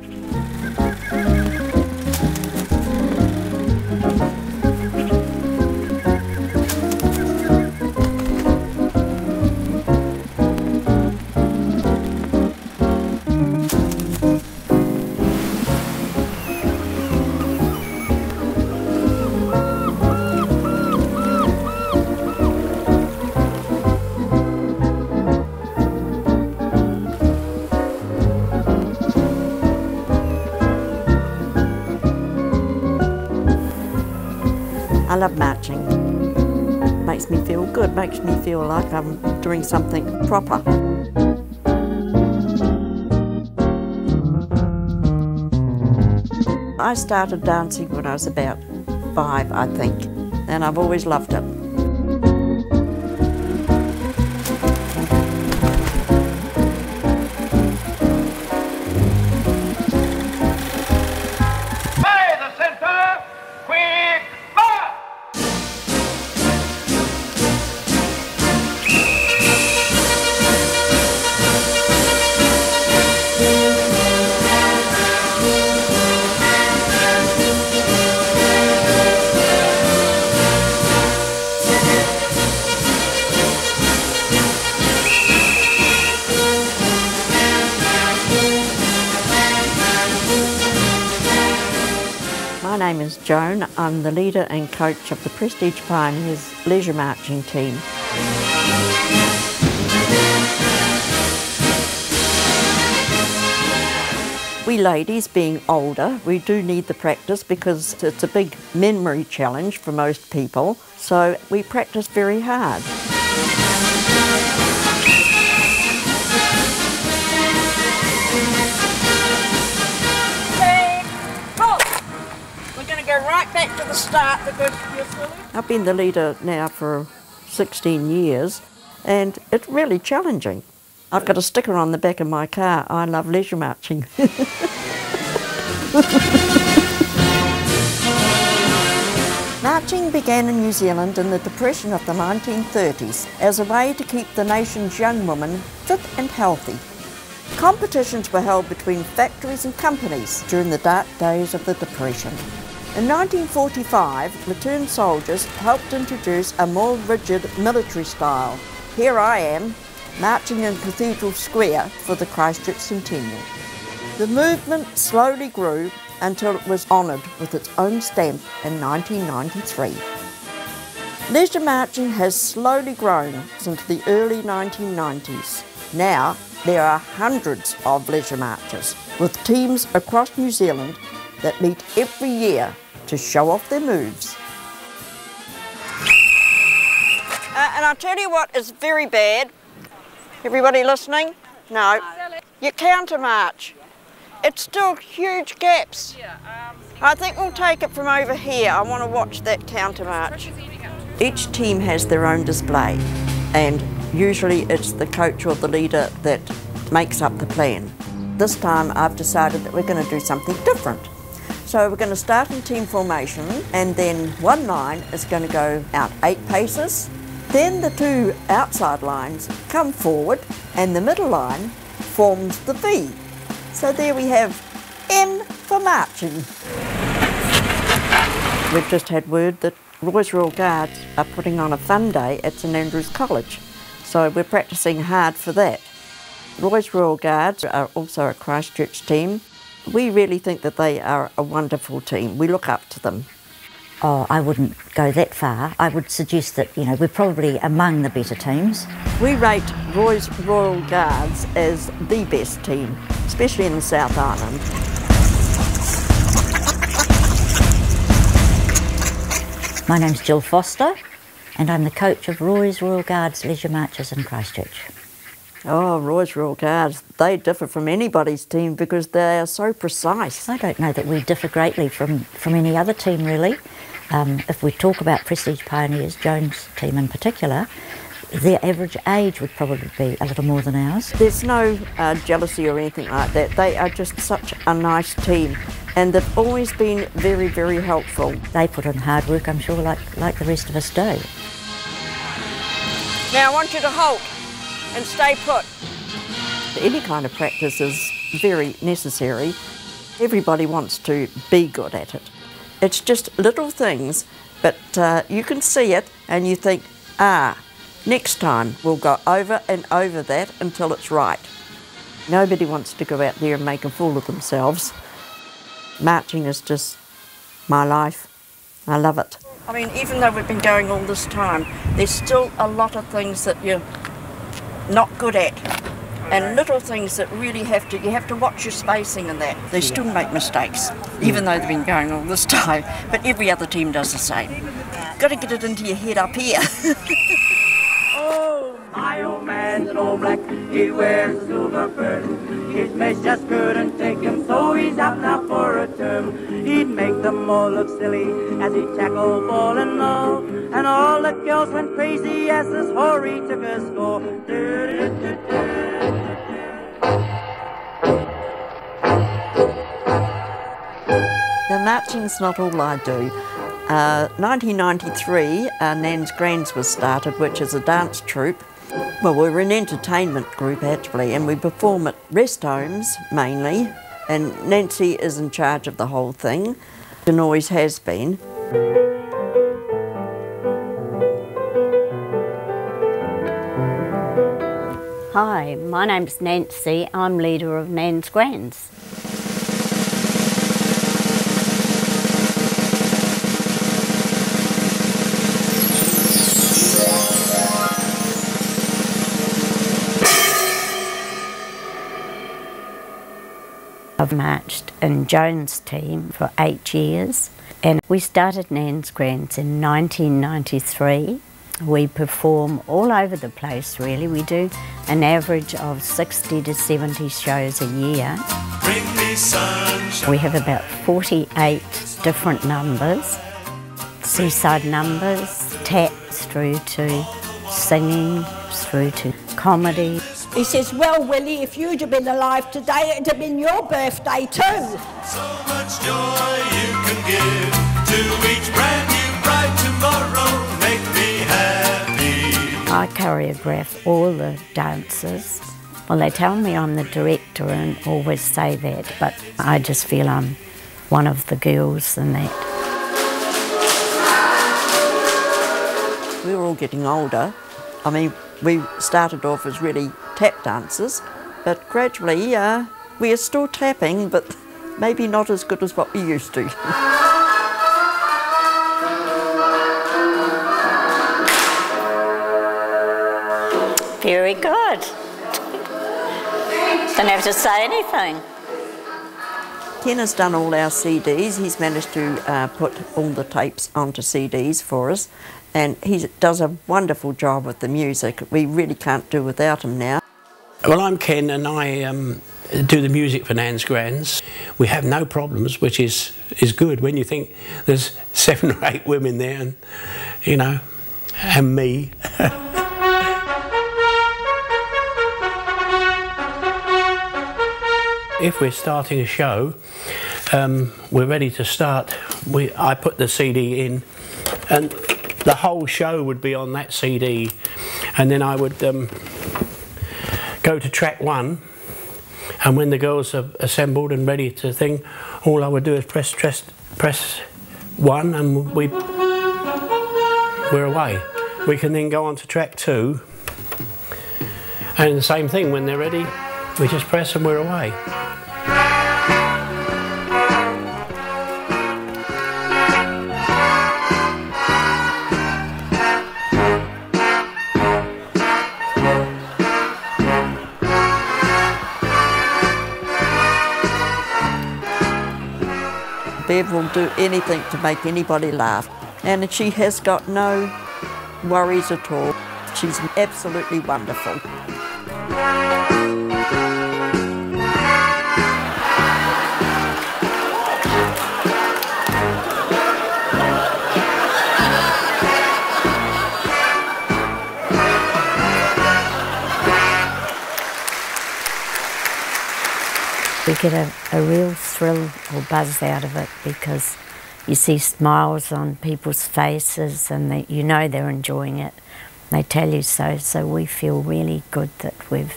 I love marching. Makes me feel good, makes me feel like I'm doing something proper. I started dancing when I was about five, I think, and I've always loved it. I'm the leader and coach of the Prestige Pioneers Leisure Marching Team. We ladies, being older, we do need the practice because it's a big memory challenge for most people, so we practice very hard. Back to the start because. I've been the leader now for 16 years and it's really challenging. I've got a sticker on the back of my car, I love leisure marching. Marching began in New Zealand in the Depression of the 1930s as a way to keep the nation's young women fit and healthy. Competitions were held between factories and companies during the dark days of the Depression. In 1945, returned soldiers helped introduce a more rigid military style. Here I am, marching in Cathedral Square for the Christchurch Centennial. The movement slowly grew until it was honoured with its own stamp in 1993. Leisure marching has slowly grown since the early 1990s. Now there are hundreds of leisure marches with teams across New Zealand that meet every year to show off their moves. Uh, and I'll tell you what is very bad. Everybody listening? No. Your counter march. It's still huge gaps. I think we'll take it from over here. I want to watch that counter march. Each team has their own display, and usually it's the coach or the leader that makes up the plan. This time I've decided that we're going to do something different. So we're going to start in team formation, and then one line is going to go out eight paces. Then the two outside lines come forward, and the middle line forms the V. So there we have M for marching. We've just had word that Roy's Royal Guards are putting on a fun day at St Andrews College. So we're practicing hard for that. Roy's Royal Guards are also a Christchurch team. We really think that they are a wonderful team. We look up to them. Oh, I wouldn't go that far. I would suggest that, you know, we're probably among the better teams. We rate Roy's Royal Guards as the best team, especially in the South Island. My name's Jill Foster, and I'm the coach of Roy's Royal Guards Leisure Marches in Christchurch. Oh, Roy's Royal Guards, they differ from anybody's team because they are so precise. I don't know that we differ greatly from, from any other team, really. Um, if we talk about Prestige Pioneers, Joan's team in particular, their average age would probably be a little more than ours. There's no uh, jealousy or anything like that. They are just such a nice team and they've always been very, very helpful. They put in hard work, I'm sure, like, like the rest of us do. Now I want you to halt and stay put. Any kind of practice is very necessary. Everybody wants to be good at it. It's just little things, but uh, you can see it and you think, ah, next time we'll go over and over that until it's right. Nobody wants to go out there and make a fool of themselves. Marching is just my life. I love it. I mean, even though we've been going all this time, there's still a lot of things that you're not good at. And little things that really have to, you have to watch your spacing and that. They still make mistakes, even though they've been going all this time. But every other team does the same. Got to get it into your head up here. Oh, my oh, old man's an All Black, he wears a silver fern. His mates just couldn't take him, so he's out now for a term. He'd make them all look silly as he tackled ball and all. And all the girls went crazy as this hoary took a score. The marching's not all I do. Uh, 1993, uh, Nan's Grans was started, which is a dance troupe. Well, we're an entertainment group actually, and we perform at rest homes mainly. And Nancy is in charge of the whole thing, and always has been. Hi, my name's Nancy. I'm leader of Nan's Grans. I've marched in Joan's team for eight years and we started Nan's Grans in 1993. We perform all over the place really. We do an average of 60 to 70 shows a year. We have about 48 different numbers, seaside numbers, taps through to singing, through to comedy. He says, Well, Willie, if you'd have been alive today, it'd have been your birthday too. So much joy you can give to each brand new bright tomorrow. Make me happy. I choreograph all the dances. Well, they tell me I'm the director and always say that, but I just feel I'm one of the girls in that. We were all getting older. I mean, we started off as really tap dancers, but gradually uh, we are still tapping, but maybe not as good as what we used to. Very good. Don't have to say anything. Ken has done all our CDs. He's managed to uh, put all the tapes onto CDs for us, and he does a wonderful job with the music. We really can't do without him now. Well, I'm Ken, and I um, do the music for Nan's Grans. We have no problems, which is is good when you think there's seven or eight women there, and you know, and me. if we're starting a show, um, we're ready to start. We, I put the CD in, and the whole show would be on that CD, and then I would um, go to track one, and when the girls are assembled and ready to thing, all I would do is press press press one, and we we're away. We can then go on to track two, and the same thing when they're ready, we just press and we're away. Bev will do anything to make anybody laugh, and she has got no worries at all. She's absolutely wonderful. Get a, a real thrill or buzz out of it because you see smiles on people's faces and they, you know they're enjoying it. They tell you so, so we feel really good that we've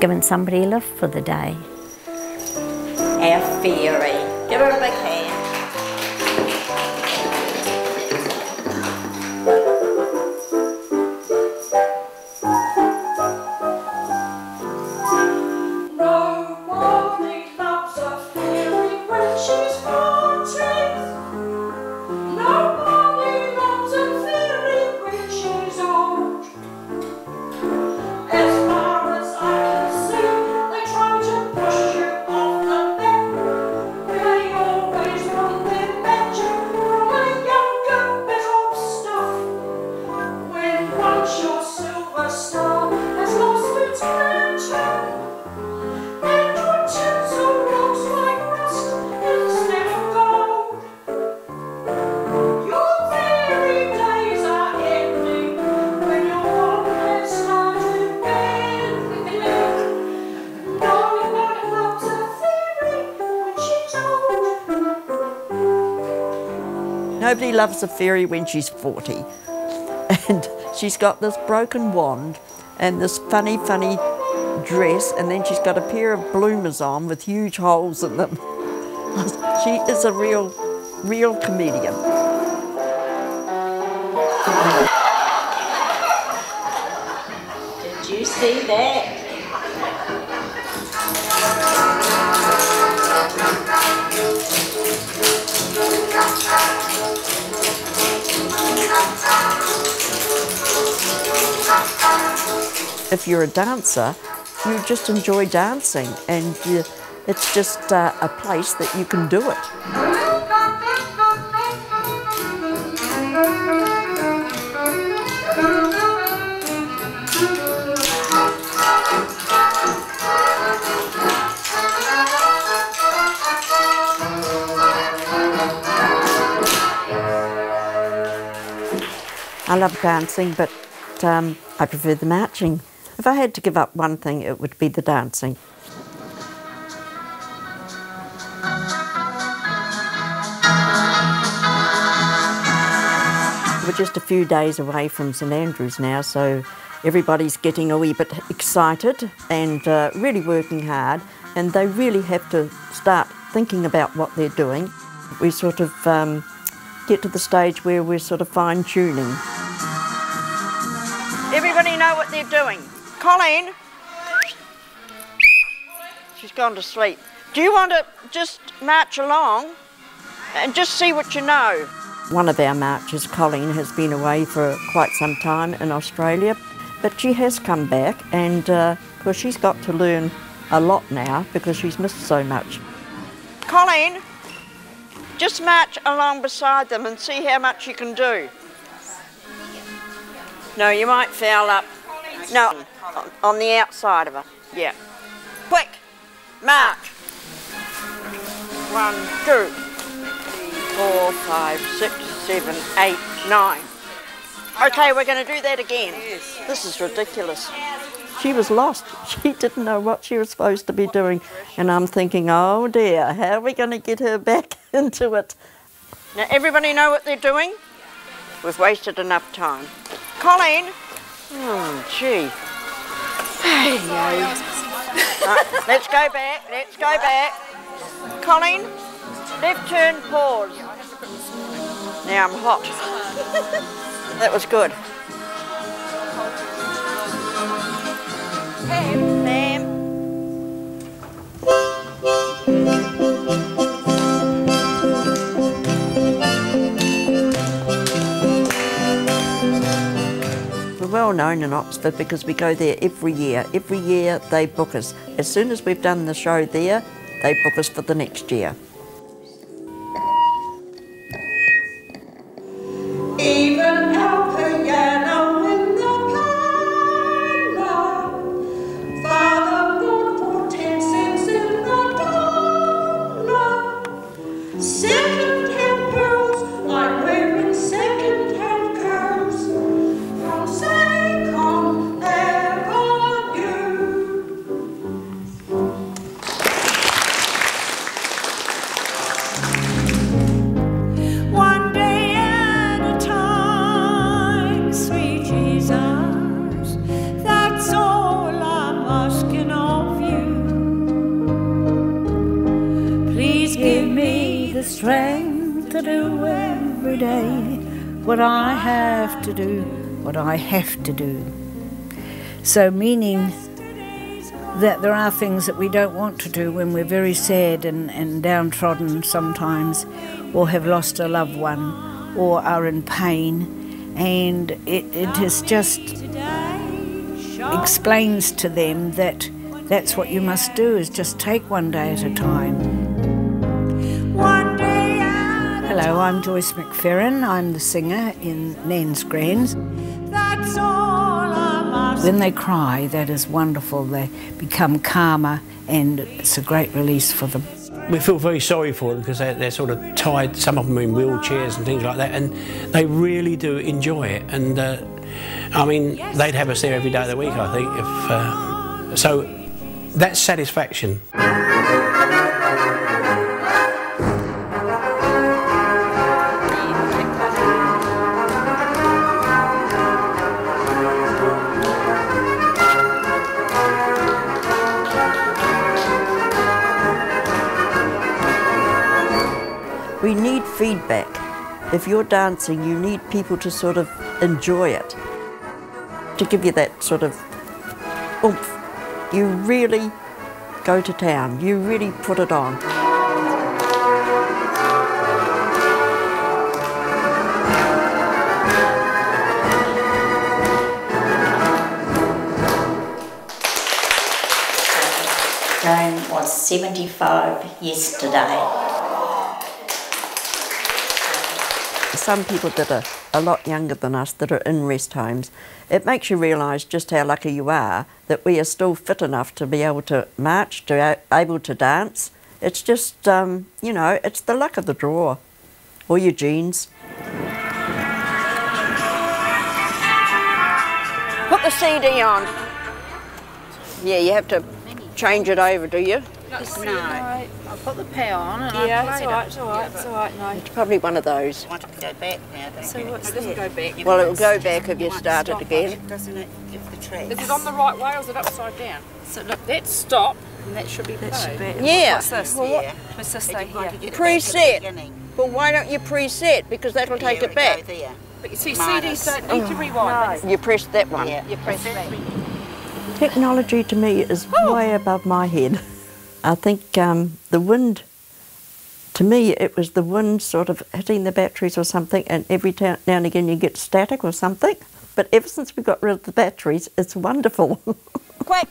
given somebody a lift for the day. dear fairy. Give her a big hand. Nobody loves a fairy when she's 40. And she's got this broken wand and this funny, funny dress, and then she's got a pair of bloomers on with huge holes in them. She is a real, real comedian. Did you see that? If you're a dancer, you just enjoy dancing, and you, it's just uh, a place that you can do it. I love dancing, but um, I prefer the marching. If I had to give up one thing, it would be the dancing. We're just a few days away from St Andrews now, so everybody's getting a wee bit excited and uh, really working hard, and they really have to start thinking about what they're doing. We sort of um, get to the stage where we're sort of fine tuning. Everybody know what they're doing. Colleen? She's gone to sleep. Do you want to just march along and just see what you know? One of our marchers, Colleen, has been away for quite some time in Australia, but she has come back and uh, course she's got to learn a lot now because she's missed so much. Colleen, just march along beside them and see how much you can do. No, you might foul up. No, on- on the outside of her. Yeah. Quick, march. One, two, three, four, five, six, seven, eight, nine. Okay, we're going to do that again. This is ridiculous. She was lost. She didn't know what she was supposed to be doing. And I'm thinking, oh dear, how are we going to get her back into it? Now, everybody know what they're doing? We've wasted enough time. Colleen? Oh, gee. Right, let's go back, let's go back. Colleen, left turn, pause. Now I'm hot. that was good. We're well known in Oxford because we go there every year. Every year they book us. As soon as we've done the show there, they book us for the next year. What I have to do. So, meaning that there are things that we don't want to do when we're very sad and, and downtrodden sometimes, or have lost a loved one, or are in pain, and it, it is just explains to them that that's what you must do is just take one day at a time. Hello, I'm Joyce McFerrin. I'm the singer in Nan's Grans. That's all I'm. When they cry, that is wonderful. They become calmer and it's a great release for them. We feel very sorry for them because they're, they're sort of tied, some of them in wheelchairs and things like that, and they really do enjoy it. And uh, I mean, they'd have us there every day of the week, I think. If uh, so, that's satisfaction. If you're dancing, you need people to sort of enjoy it, to give you that sort of oomph. You really go to town, you really put it on. Joan was 75 yesterday. Some people that are a lot younger than us that are in rest homes, it makes you realise just how lucky you are that we are still fit enough to be able to march, to able to dance. It's just, um, you know, it's the luck of the draw, or your genes. Put the CD on. Yeah, you have to change it over, do you? No. I'll put the power on and Yeah, I'll it's play all it. right, it's all right, it's all right, no. It's probably one of those. want it to go back now, don't So you? what's this? go back. Well, it'll go back if you start it again. Doesn't it, if the track... Is it on the right way or is it upside down? So look, let's stop and that should be That play. should be- Yeah. What's this? Well, what- Yeah. What's this But stay you want to here? get it back at the Preset. beginning. Well, why don't you preset? Because that'll take it we go, back. there. But you see, Minus. CDs don't need to oh, rewind. You press that one. Yeah. You press that. Technology to me is way above my head. I think um, the wind, to me, it was the wind sort of hitting the batteries or something, and every now and again you get static or something. But ever since we got rid of the batteries, it's wonderful. Quick!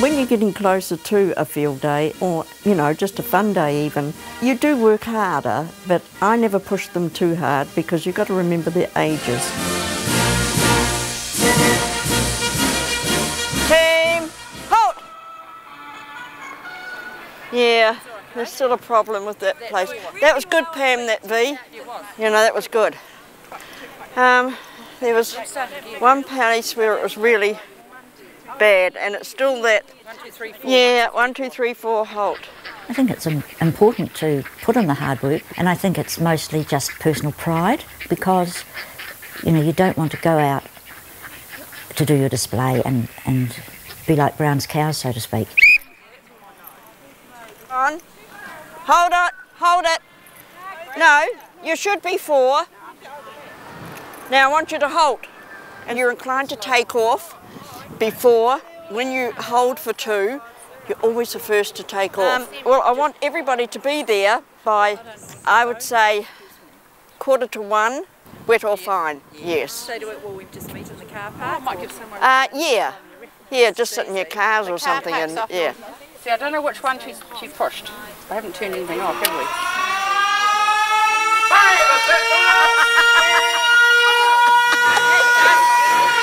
When you're getting closer to a field day or, you know, just a fun day even, you do work harder, but I never push them too hard because you've got to remember their ages. Yeah, there's still a problem with that place. That was good, Pam, that V. You know, that was good. Um, there was one place where it was really bad, and it's still that. Yeah, one, two, three, four, halt. I think it's important to put in the hard work, and I think it's mostly just personal pride because, you know, you don't want to go out to do your display and, and be like Brown's cows, so to speak. On. Hold it, hold it. No, you should be four. Now I want you to hold. And you're inclined to take off before, when you hold for two, you're always the first to take off. well, I want everybody to be there by, I would say, quarter to one, wet or fine, yes. So do it while we just meet in the car park? I might get somewhere. Uh, yeah, yeah, just sit in your cars or something and, yeah. See, I don't know which one she's, she pushed. I haven't turned anything off, have we?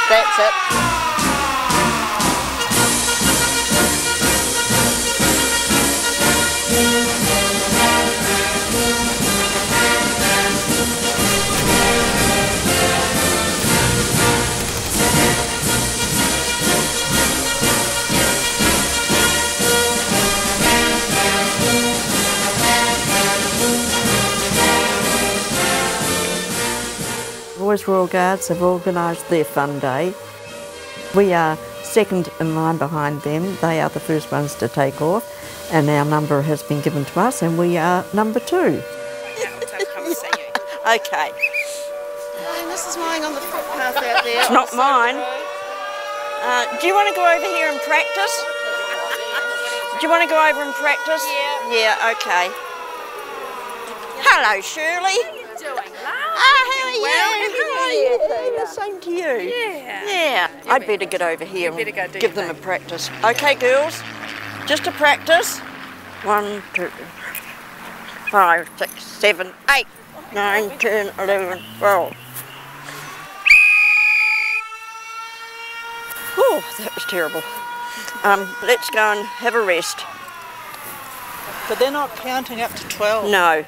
That's it. Royals Royal Guards have organised their fun day. We are second in line behind them. They are the first ones to take off, and our number has been given to us, and we are number two. Okay. This is mine on the footpath out there. It's not mine. Uh, do you want to go over here and practice? Do you want to go over and practice? Yeah. Yeah, okay. Hello, Shirley. How you doing, love? Ah, how are you? how are you? Yeah, same to you. Yeah. Yeah. I'd better get over here better go and do give your them a practice. Okay, girls. Just a practice. One, two, five, six, seven, eight, nine, ten, eleven, twelve. Oh, that was terrible. Um, let's go and have a rest. But they're not counting up to 12. No.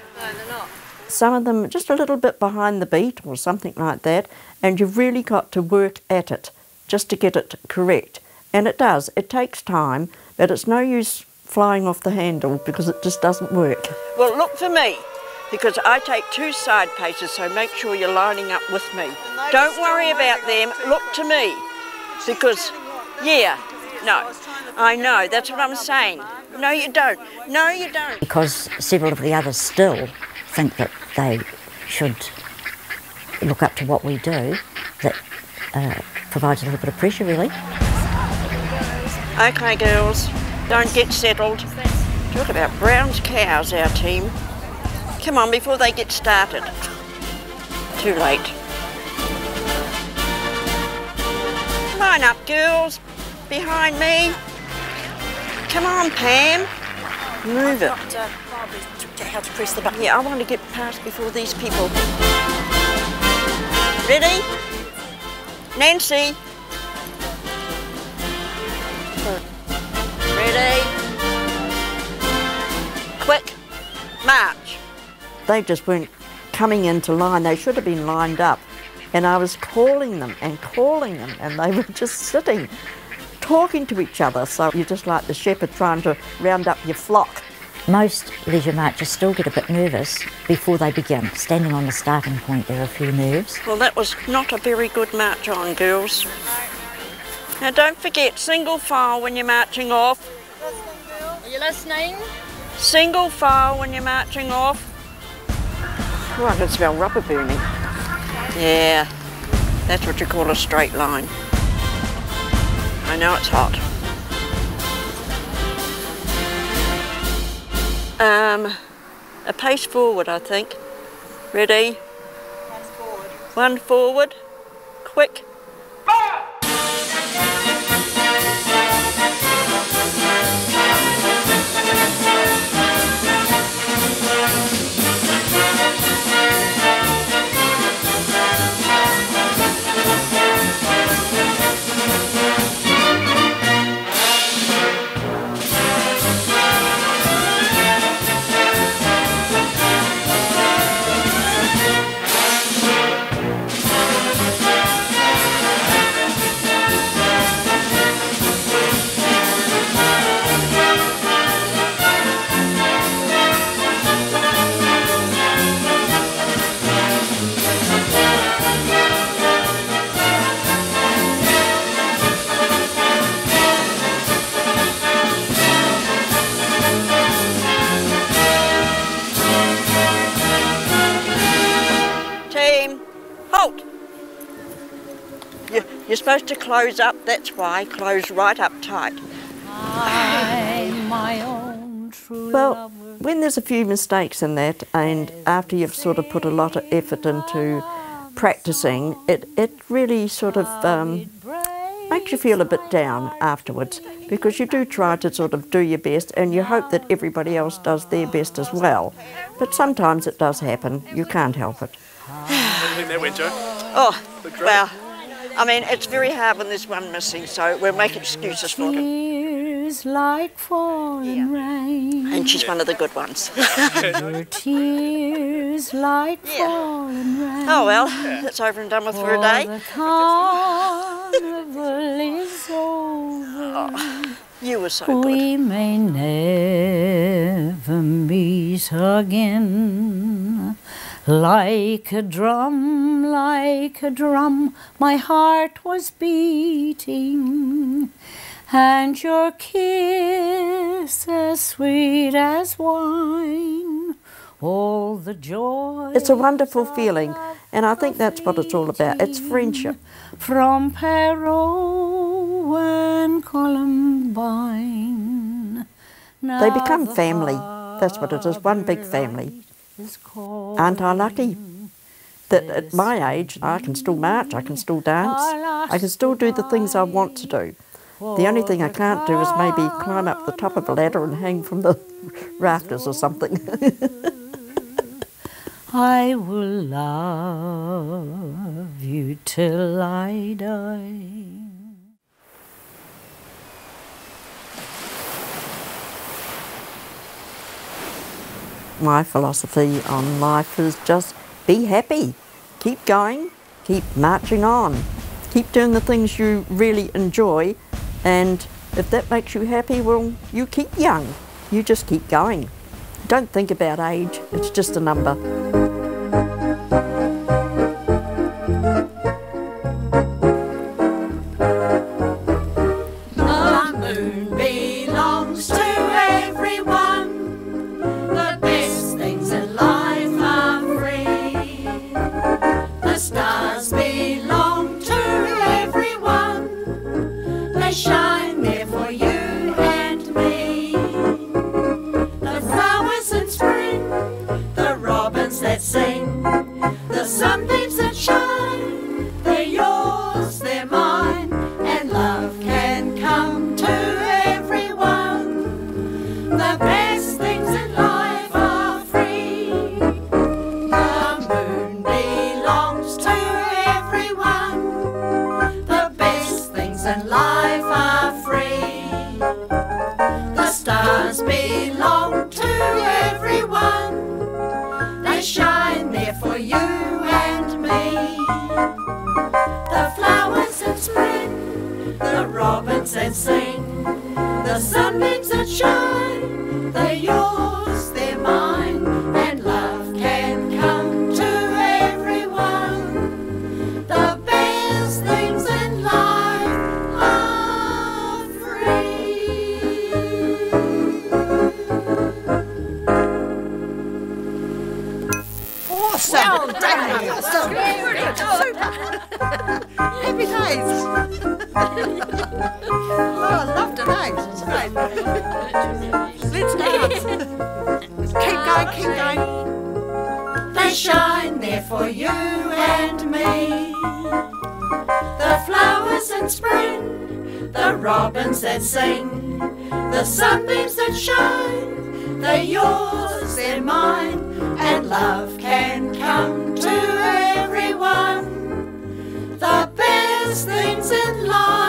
Some of them just a little bit behind the beat or something like that, and you've really got to work at it just to get it correct. And it does, it takes time, but it's no use flying off the handle because it just doesn't work. Well, look for me because I take two side paces, so make sure you're lining up with me. Don't worry about them, look to me because, yeah, no, I know, that's what I'm saying. No, you don't. No, you don't. because several of the others still think that they should look up to what we do, that uh, provides a little bit of pressure, really. Okay, girls, don't get settled. Talk about Brown's cows, our team. Come on, before they get started. Too late. Line up, girls. Behind me. Come on, Pam. Move it. How to press the button. Yeah, I want to get past before these people. Ready? Nancy. Ready? Quick. March. They just weren't coming into line, they should have been lined up. And I was calling them and calling them, and they were just sitting, talking to each other. So you're just like the shepherd trying to round up your flock. Most leisure marchers still get a bit nervous before they begin. Standing on the starting point, there are a few nerves. Well, that was not a very good march on, girls. Now, don't forget single file when you're marching off. Are you listening? Single file when you're marching off. Oh, I can smell rubber burning. Yeah, that's what you call a straight line. I know it's hot. Um, a pace forward, I think. Ready? One forward. Quick. Close up, that's why. Close right up tight. Well, when there's a few mistakes in that, and after you've sort of put a lot of effort into practicing, it, it really sort of um, makes you feel a bit down afterwards because you do try to sort of do your best and you hope that everybody else does their best as well. But sometimes it does happen, you can't help it. Everything there, Winter. Oh, well, I mean, it's very hard when there's one missing, so we'll make excuses for them. Tears like falling rain. And she's one of the good ones. Tears like falling rain. Oh well, it's over and done with for a day. the carnival is over. Oh, you were so good. We may never meet again. Like a drum, like a drum, my heart was beating, and your kiss as sweet as wine. All the joy It's a wonderful feeling, and I think that's what it's all about. It's friendship. from Pierrot and Columbine. They become family. That's what it is, one big family. Aren't I lucky? That at my age, I can still march, I can still dance, I can still do the things I want to do. The only thing I can't do is maybe climb up the top of a ladder and hang from the rafters or something. I will love you till I die. My philosophy on life is just be happy, keep going, keep marching on, keep doing the things you really enjoy, and if that makes you happy, well, you keep young. You just keep going. Don't think about age, it's just a number. Happy days! oh, I loved it, eh? It's great. Let's dance! keep going, keep going. They shine there for you and me. The flowers in spring, the robins that sing, the sunbeams that shine, they're yours, they're mine, and love can come to everyone. Things in life